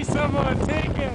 Please, someone take it!